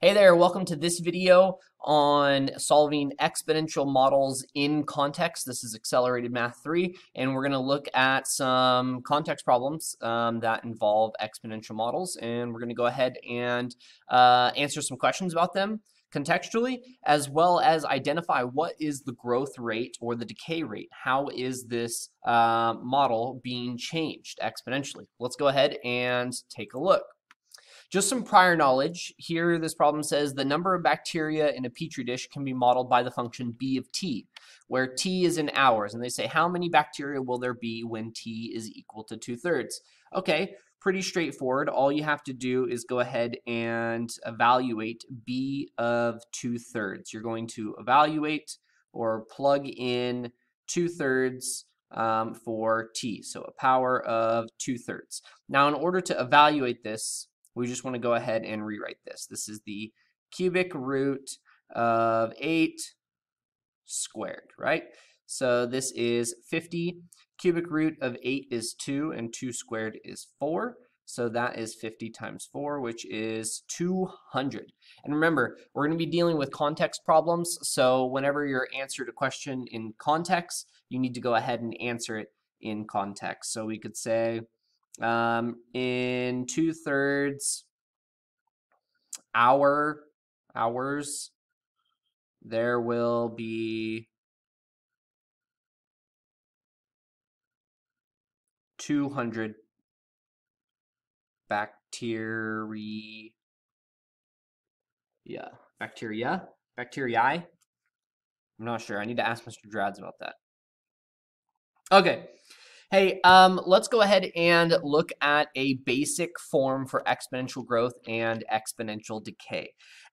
Hey there, welcome to this video on solving exponential models in context. This is Accelerated Math 3, and we're going to look at some context problems um, that involve exponential models, and we're going to go ahead and uh, answer some questions about them contextually, as well as identify what is the growth rate or the decay rate. How is this uh, model being changed exponentially? Let's go ahead and take a look. Just some prior knowledge. Here, this problem says the number of bacteria in a petri dish can be modeled by the function b of t, where t is in hours. And they say, how many bacteria will there be when t is equal to 2 thirds? Okay, pretty straightforward. All you have to do is go ahead and evaluate b of 2 thirds. You're going to evaluate or plug in 2 thirds um, for t, so a power of 2 thirds. Now, in order to evaluate this, we just want to go ahead and rewrite this. This is the cubic root of 8 squared, right? So this is 50. Cubic root of 8 is 2, and 2 squared is 4. So that is 50 times 4, which is 200. And remember, we're going to be dealing with context problems. So whenever you're answered a question in context, you need to go ahead and answer it in context. So we could say, um, in two thirds hour hours there will be 200 bacteria yeah bacteria bacteria i'm not sure. I need to ask mr drads about that. Okay Hey, um, let's go ahead and look at a basic form for exponential growth and exponential decay.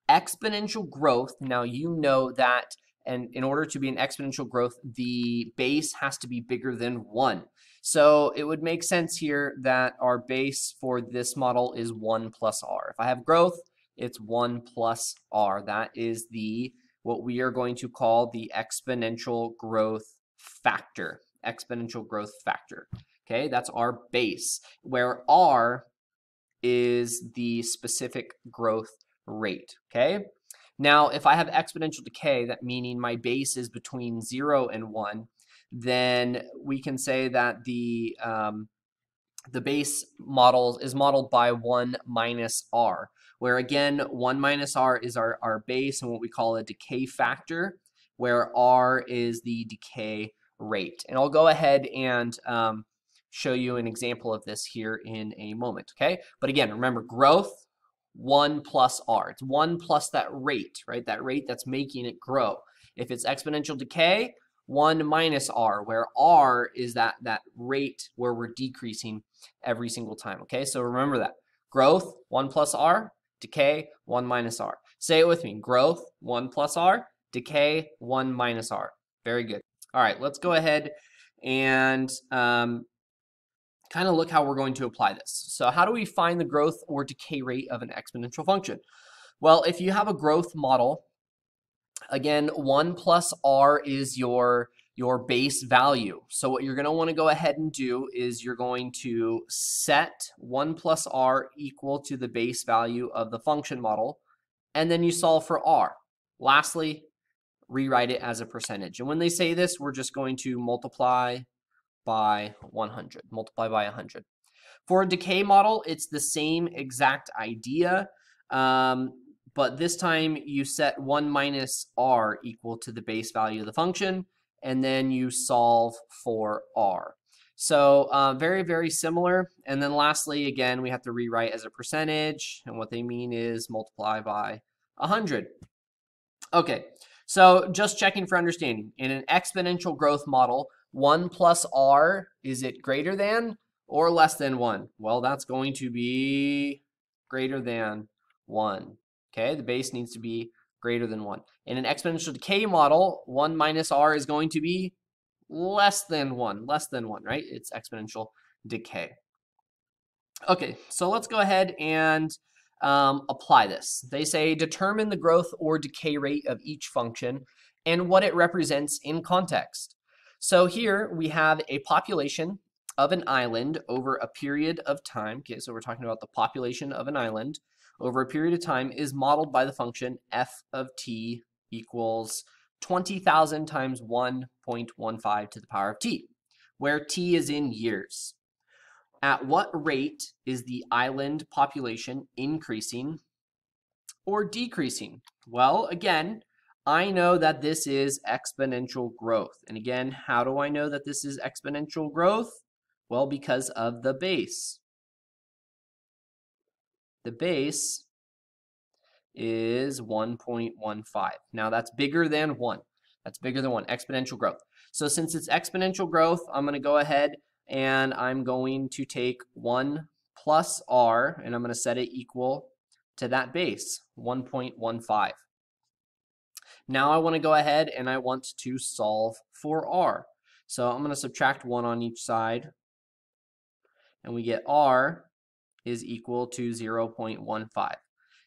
Exponential growth, now you know that and in order to be an exponential growth, the base has to be bigger than 1. So it would make sense here that our base for this model is 1 plus r. If I have growth, it's 1 plus r. That is the what we are going to call the exponential growth factor exponential growth factor. Okay, that's our base, where R is the specific growth rate. Okay, now if I have exponential decay, that meaning my base is between 0 and 1, then we can say that the um, the base model is modeled by 1 minus r, where again, 1 minus r is our, our base and what we call a decay factor, where r is the decay rate. And I'll go ahead and um, show you an example of this here in a moment, okay? But again, remember growth, 1 plus r. It's 1 plus that rate, right? That rate that's making it grow. If it's exponential decay, 1 minus r, where r is that, that rate where we're decreasing every single time, okay? So remember that. Growth, 1 plus r. Decay, 1 minus r. Say it with me. Growth, 1 plus r. Decay, 1 minus r. Very good. All right, let's go ahead and um, kind of look how we're going to apply this. So how do we find the growth or decay rate of an exponential function? Well, if you have a growth model, again, 1 plus r is your, your base value. So what you're going to want to go ahead and do is you're going to set 1 plus r equal to the base value of the function model, and then you solve for r. Lastly, rewrite it as a percentage. And when they say this, we're just going to multiply by 100, multiply by 100. For a decay model, it's the same exact idea, um, but this time you set 1 minus r equal to the base value of the function, and then you solve for r. So uh, very, very similar. And then lastly, again, we have to rewrite as a percentage, and what they mean is multiply by 100. Okay, so just checking for understanding. In an exponential growth model, 1 plus r, is it greater than or less than 1? Well, that's going to be greater than 1. Okay, the base needs to be greater than 1. In an exponential decay model, 1 minus r is going to be less than 1. Less than 1, right? It's exponential decay. Okay, so let's go ahead and um, apply this. They say determine the growth or decay rate of each function and what it represents in context. So here we have a population of an island over a period of time. Okay, so we're talking about the population of an island over a period of time is modeled by the function f of t equals 20,000 times 1.15 to the power of t, where t is in years. At what rate is the island population increasing or decreasing? Well, again, I know that this is exponential growth. And again, how do I know that this is exponential growth? Well, because of the base. The base is 1.15. Now that's bigger than 1. That's bigger than 1, exponential growth. So since it's exponential growth, I'm going to go ahead and I'm going to take 1 plus r, and I'm going to set it equal to that base, 1.15. Now I want to go ahead and I want to solve for r. So I'm going to subtract 1 on each side, and we get r is equal to 0.15.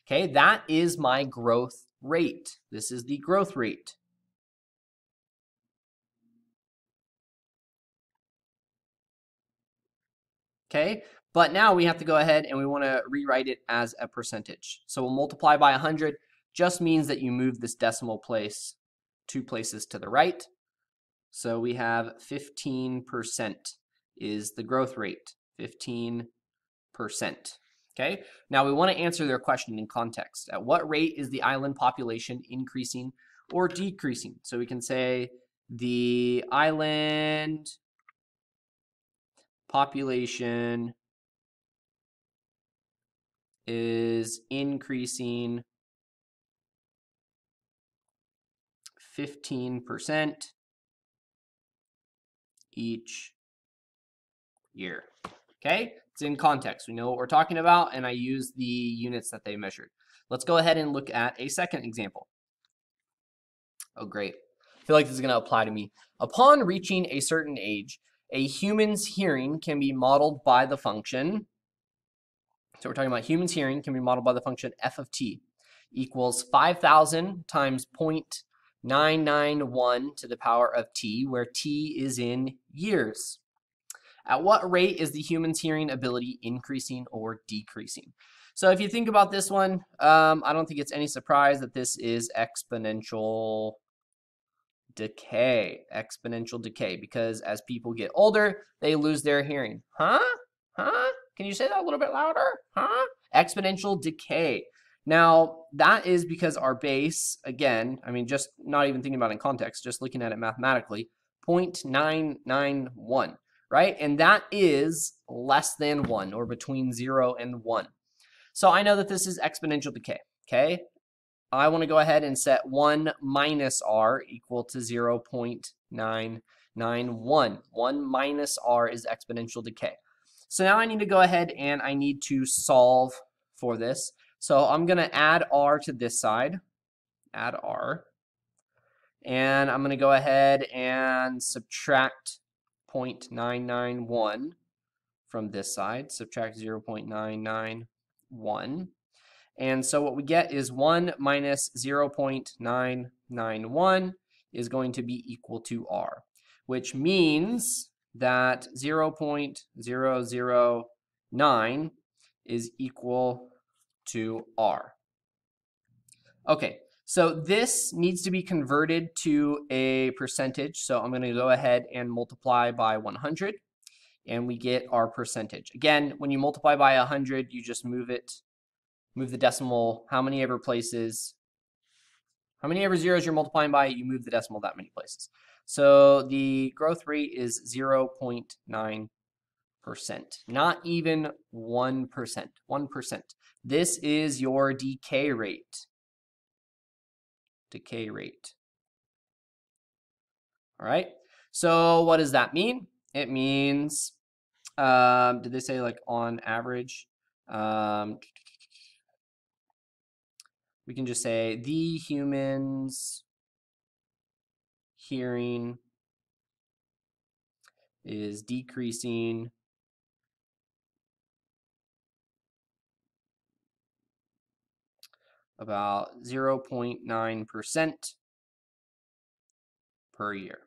Okay, that is my growth rate. This is the growth rate. Okay, but now we have to go ahead and we want to rewrite it as a percentage. So we'll multiply by 100 just means that you move this decimal place two places to the right. So we have 15% is the growth rate, 15%. Okay, now we want to answer their question in context. At what rate is the island population increasing or decreasing? So we can say the island population is increasing 15% each year. Okay, it's in context. We know what we're talking about, and I use the units that they measured. Let's go ahead and look at a second example. Oh, great. I feel like this is going to apply to me. Upon reaching a certain age, a human's hearing can be modeled by the function. So we're talking about humans hearing can be modeled by the function f of t equals 5,000 times 0.991 to the power of t, where t is in years. At what rate is the human's hearing ability increasing or decreasing? So if you think about this one, um, I don't think it's any surprise that this is exponential decay, exponential decay, because as people get older, they lose their hearing. Huh? Huh? Can you say that a little bit louder? Huh? Exponential decay. Now, that is because our base, again, I mean, just not even thinking about in context, just looking at it mathematically, 0.991 right? And that is less than 1 or between 0 and 1. So I know that this is exponential decay, okay? I want to go ahead and set 1 minus r equal to 0 0.991. 1 minus r is exponential decay. So now I need to go ahead and I need to solve for this. So I'm going to add r to this side, add r. And I'm going to go ahead and subtract 0.991 from this side, subtract 0.991. And so what we get is 1 minus 0.991 is going to be equal to r, which means that 0.009 is equal to r. Okay, so this needs to be converted to a percentage. So I'm going to go ahead and multiply by 100 and we get our percentage. Again, when you multiply by 100, you just move it, move the decimal how many ever places, how many ever zeros you're multiplying by, you move the decimal that many places. So the growth rate is 0.9%, not even 1%, 1%. This is your decay rate decay rate. All right, so what does that mean? It means, um, did they say like on average? Um, we can just say the humans hearing is decreasing about 0.9% per year.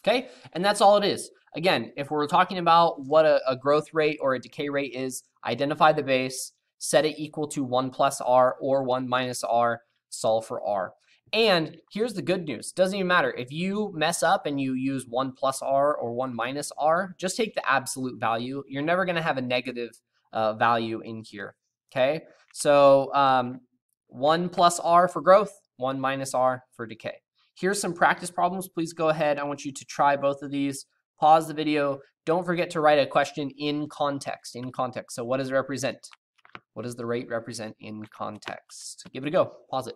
Okay, and that's all it is. Again, if we're talking about what a, a growth rate or a decay rate is, identify the base, set it equal to 1 plus r or 1 minus r, solve for r. And here's the good news. Doesn't even matter. If you mess up and you use 1 plus r or 1 minus r, just take the absolute value. You're never going to have a negative uh, value in here. Okay, so um, 1 plus r for growth, 1 minus r for decay. Here's some practice problems. Please go ahead. I want you to try both of these. Pause the video. Don't forget to write a question in context. In context. So what does it represent? What does the rate represent in context? Give it a go. Pause it.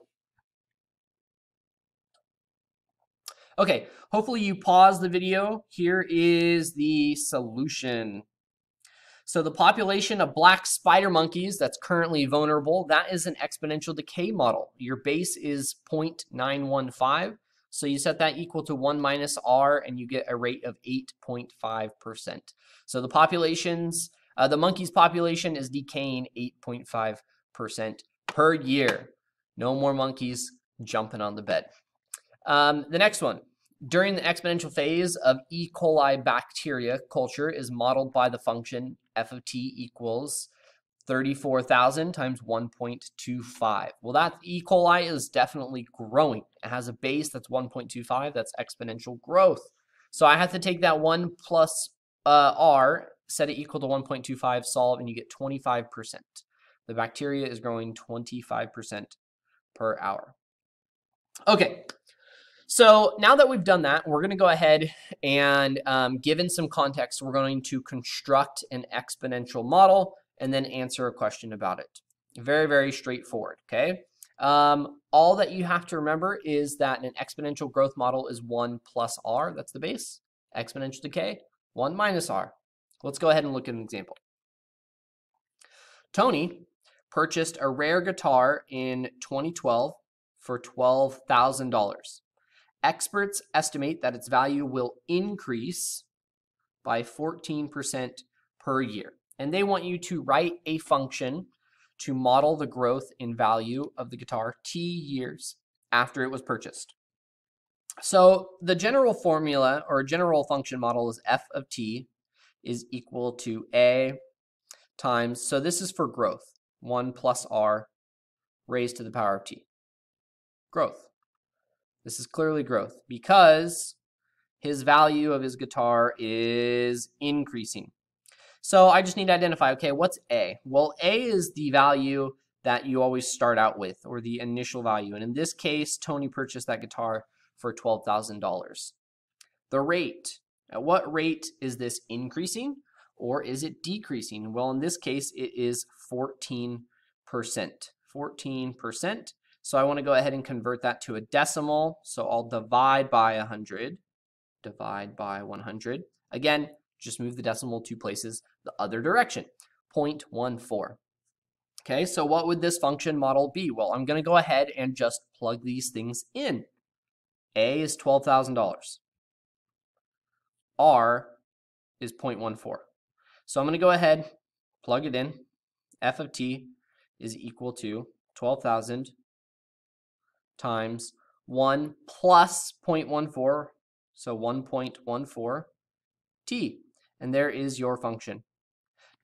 Okay, hopefully you pause the video. Here is the solution. So the population of black spider monkeys that's currently vulnerable, that is an exponential decay model. Your base is 0.915. So you set that equal to 1 minus r, and you get a rate of 8.5%. So the populations, uh, the monkey's population is decaying 8.5% per year. No more monkeys jumping on the bed. Um, the next one. During the exponential phase of E. coli bacteria culture is modeled by the function f of t equals 34,000 times 1.25. Well, that E. coli is definitely growing. It has a base that's 1.25. That's exponential growth. So I have to take that 1 plus uh, r, set it equal to 1.25, solve, and you get 25%. The bacteria is growing 25% per hour. Okay, so now that we've done that, we're going to go ahead and, um, given some context, we're going to construct an exponential model and then answer a question about it. Very, very straightforward, okay? Um, all that you have to remember is that an exponential growth model is 1 plus r, that's the base. Exponential decay, 1 minus r. Let's go ahead and look at an example. Tony purchased a rare guitar in 2012 for $12,000. Experts estimate that its value will increase by 14% per year. And they want you to write a function to model the growth in value of the guitar t years after it was purchased. So the general formula or general function model is f of t is equal to a times, so this is for growth, 1 plus r raised to the power of t. Growth. This is clearly growth because his value of his guitar is increasing. So I just need to identify, okay, what's A? Well, A is the value that you always start out with or the initial value. And in this case, Tony purchased that guitar for $12,000. The rate, at what rate is this increasing or is it decreasing? Well, in this case, it is 14%. 14%. So I want to go ahead and convert that to a decimal. So I'll divide by 100. Divide by 100. Again, just move the decimal two places the other direction. 0.14. Okay, so what would this function model be? Well, I'm going to go ahead and just plug these things in. A is $12,000. R is 0.14. So I'm going to go ahead, plug it in. F of t is equal to 12,000 times 1 plus 0.14, so 1.14 t. And there is your function.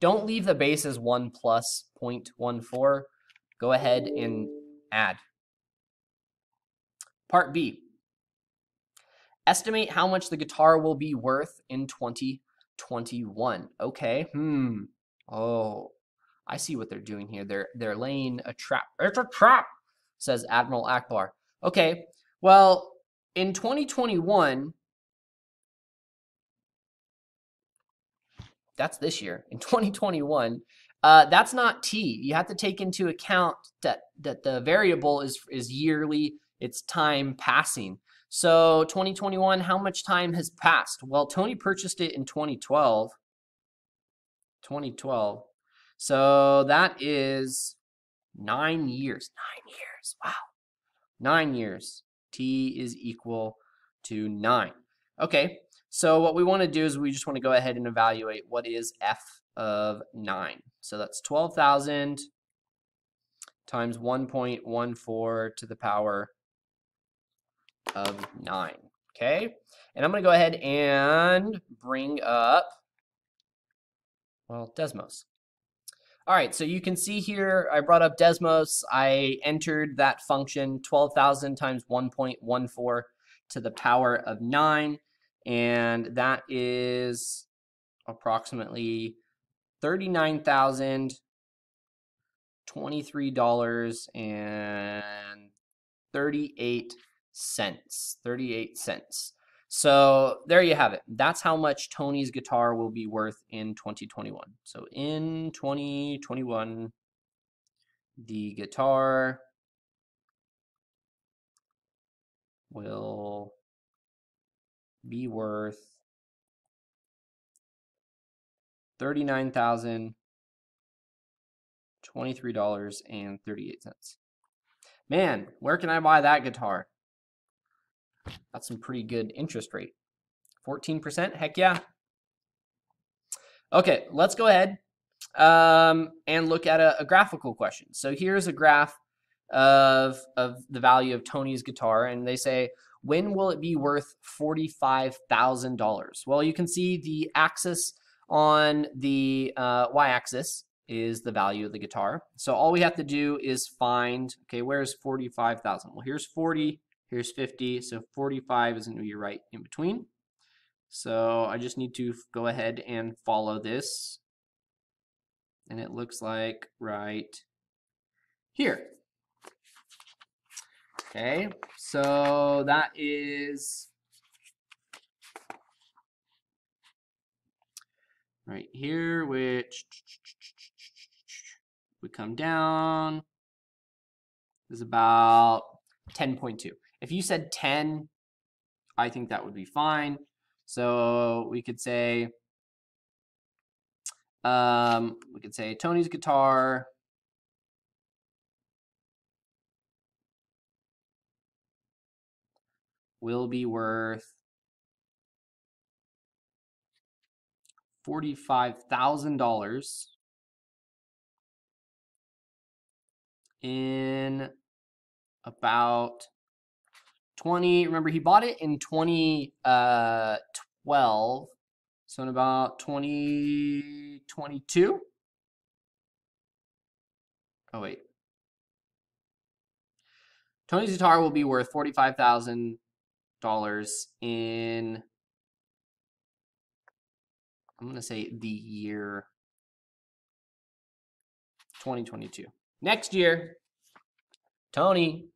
Don't leave the base as 1 plus 0.14. Go ahead and add. Part B. Estimate how much the guitar will be worth in 2021. Okay, hmm. Oh, I see what they're doing here. They're they're laying a trap. It's a trap says Admiral Ackbar. Okay, well, in 2021, that's this year. In 2021, uh, that's not t. You have to take into account that that the variable is is yearly. It's time passing. So 2021, how much time has passed? Well, Tony purchased it in 2012. 2012. So that is nine years. Nine years. Wow. Nine years. T is equal to nine. Okay, so what we want to do is we just want to go ahead and evaluate what is f of 9. So that's 12,000 times 1.14 to the power of 9. Okay, and I'm going to go ahead and bring up, well, Desmos. All right, so you can see here, I brought up Desmos. I entered that function 12,000 times 1.14 to the power of 9, and that is approximately $39,023 and 38 cents. 38 cents. So there you have it. That's how much Tony's guitar will be worth in 2021. So in 2021, the guitar will be worth thirty-nine thousand twenty-three dollars and thirty-eight cents. Man, where can I buy that guitar? That's some pretty good interest rate. 14%? Heck yeah. Okay, let's go ahead um, and look at a, a, graphical question. So here's a graph of, of the value of Tony's guitar, and they say, when will it be worth $45,000? Well, you can see the axis on the uh, y-axis is the value of the guitar. So all we have to do is find, okay, where's 45,000? Well, here's 40, Here's 50, so 45 is going to be right in between. So I just need to go ahead and follow this. And it looks like right here. Okay, so that is right here, which we come down is about 10.2. If you said 10, I think that would be fine. So we could say, um, we could say Tony's guitar will be worth $45,000 in about 20, remember he bought it in 2012. Uh, so in about 2022. Oh, wait. Tony's guitar will be worth $45,000 in, I'm going to say the year 2022. Next year, Tony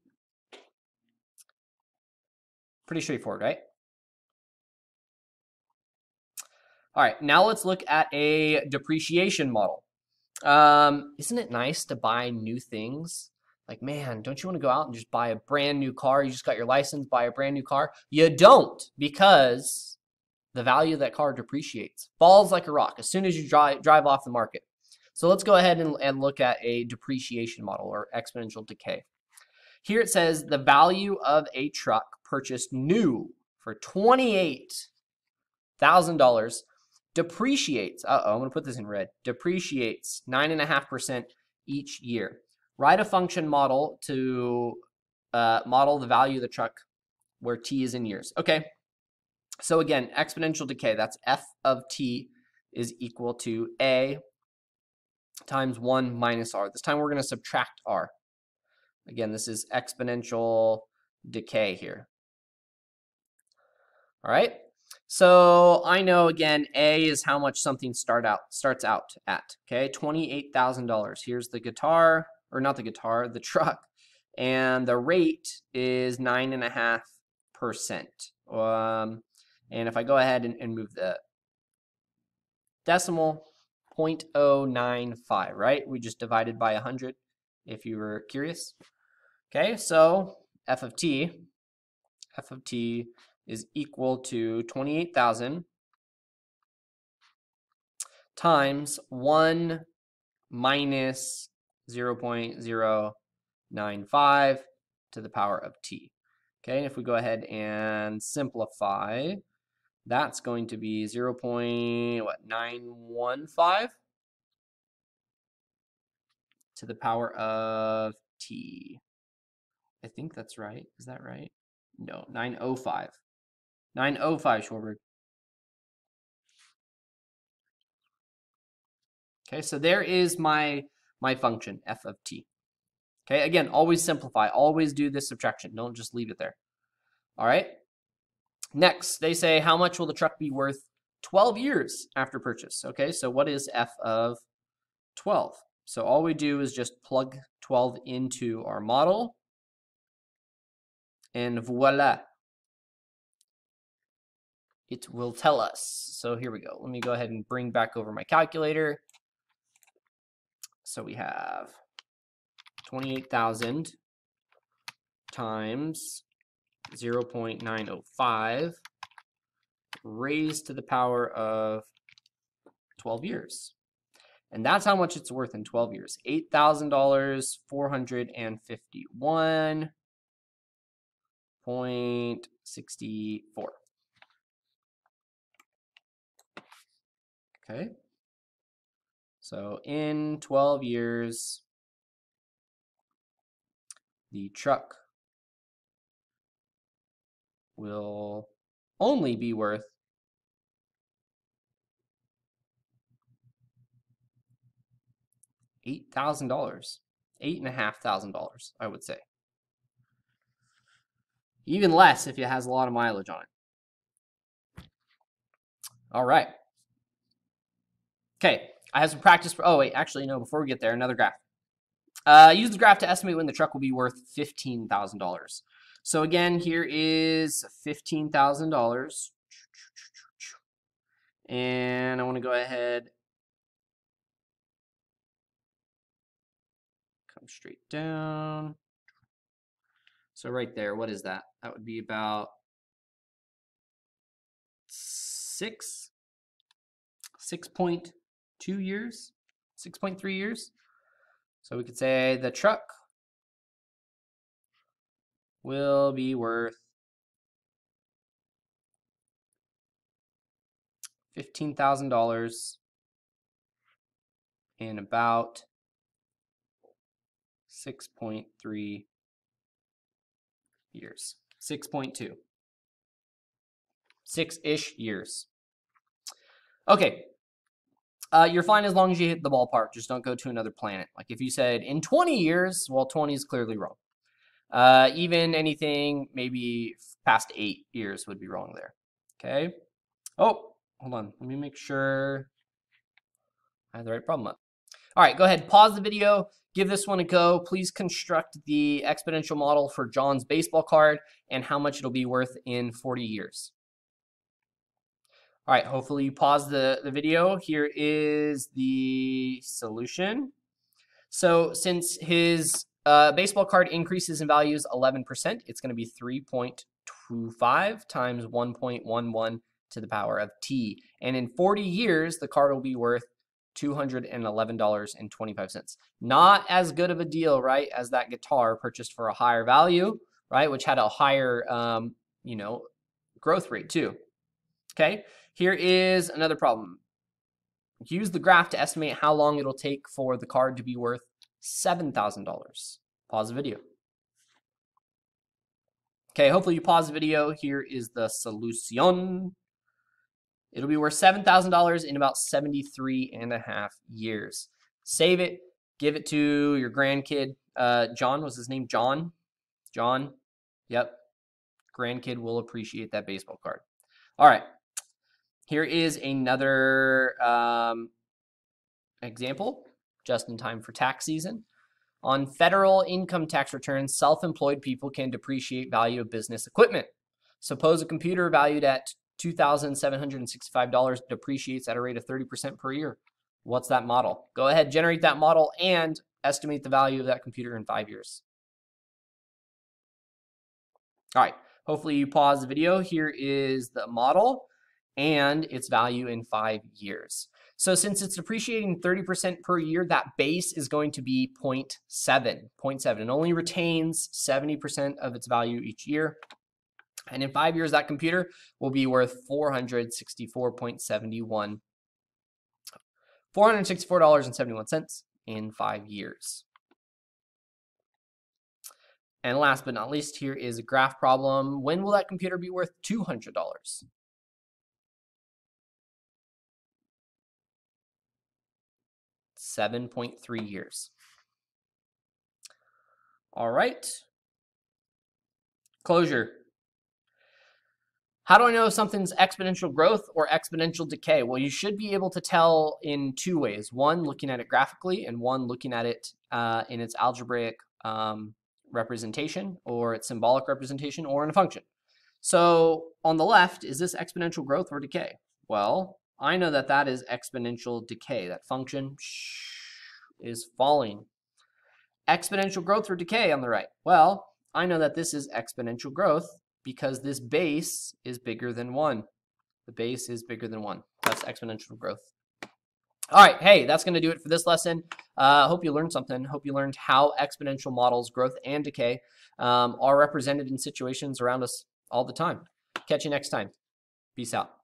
Pretty straightforward, right? All right, now let's look at a depreciation model. Um, isn't it nice to buy new things? Like, man, don't you want to go out and just buy a brand new car? You just got your license, buy a brand new car. You don't because the value of that car depreciates, falls like a rock as soon as you drive, drive off the market. So let's go ahead and, and look at a depreciation model or exponential decay. Here it says the value of a truck purchased new for $28,000 depreciates. Uh oh, I'm going to put this in red. Depreciates 9.5% each year. Write a function model to uh, model the value of the truck where t is in years. Okay, so again, exponential decay, that's f of t is equal to a times 1 minus r. This time we're going to subtract r. Again, this is exponential decay here. All right. So I know again, A is how much something start out starts out at. Okay, twenty-eight thousand dollars. Here's the guitar, or not the guitar, the truck, and the rate is nine and a half percent. Um, and if I go ahead and, and move the decimal, 0.095, right? We just divided by 100 if you were curious. Okay, so f of t, f of t is equal to 28,000 times 1 minus 0 0.095 to the power of t. Okay, and if we go ahead and simplify, that's going to be 0 0.915 to the power of t. I think that's right. Is that right? No, 905. 905 Schwarberg. Okay, so there is my my function, f of t. Okay, again, always simplify. Always do this subtraction. Don't just leave it there. All right. Next, they say, how much will the truck be worth 12 years after purchase? Okay, so what is f of 12? So all we do is just plug 12 into our model. And voila. It will tell us. So here we go. Let me go ahead and bring back over my calculator. So we have 28,000 times 0.905 raised to the power of 12 years. And that's how much it's worth in 12 years. $8,000, 451.64. Okay. So in 12 years, the truck will only be worth eight thousand dollars, eight and a half thousand dollars, I would say. Even less if it has a lot of mileage on it. All right. Okay, I have some practice. For, oh wait, actually no. Before we get there, another graph. Uh, use the graph to estimate when the truck will be worth fifteen thousand dollars. So again, here is fifteen thousand dollars, and I want to go ahead come straight down. So right there, what is that? That would be about six, 6.2 years, 6.3 years. So we could say the truck will be worth $15,000 in about 6.3 years. 6.2. Six-ish years. Okay. Uh, you're fine as long as you hit the ballpark. Just don't go to another planet. Like if you said in 20 years, well, 20 is clearly wrong. Uh, even anything maybe past eight years would be wrong there. Okay. Oh, hold on. Let me make sure I have the right problem up. All right, go ahead. Pause the video. Give this one a go. Please construct the exponential model for John's baseball card and how much it'll be worth in 40 years. All right, hopefully you pause the, the video. Here is the solution. So since his uh, baseball card increases in values 11%. It's going to be 3.25 times 1.11 to the power of t. And in 40 years, the card will be worth $211.25. Not as good of a deal, right, as that guitar purchased for a higher value, right, which had a higher, um, you know, growth rate too. Okay, here is another problem. Use the graph to estimate how long it'll take for the card to be worth $7,000. Pause the video. Okay, hopefully you pause the video. Here is the solution. It'll be worth $7,000 in about 73 and a half years. Save it, give it to your grandkid. Uh, John, was his name John? John? Yep. Grandkid will appreciate that baseball card. All right. Here is another um, example just in time for tax season. On federal income tax returns, self-employed people can depreciate value of business equipment. Suppose a computer valued at $2,765 depreciates at a rate of 30% per year. What's that model? Go ahead, generate that model and estimate the value of that computer in five years. All right, hopefully you pause the video. Here is the model and its value in five years. So since it's depreciating 30% per year, that base is going to be 0.7, 0.7. It only retains 70% of its value each year. And in five years, that computer will be worth 464.71, $464.71 in five years. And last but not least, here is a graph problem. When will that computer be worth $200? Seven point three years. All right. Closure. How do I know if something's exponential growth or exponential decay? Well, you should be able to tell in two ways. One, looking at it graphically, and one, looking at it uh, in its algebraic um, representation or its symbolic representation or in a function. So on the left, is this exponential growth or decay? Well, I know that that is exponential decay. That function is falling. Exponential growth or decay on the right? Well, I know that this is exponential growth because this base is bigger than 1. The base is bigger than 1. That's exponential growth. All right, hey, that's going to do it for this lesson. I uh, hope you learned something. Hope you learned how exponential models, growth and decay, um, are represented in situations around us all the time. Catch you next time. Peace out.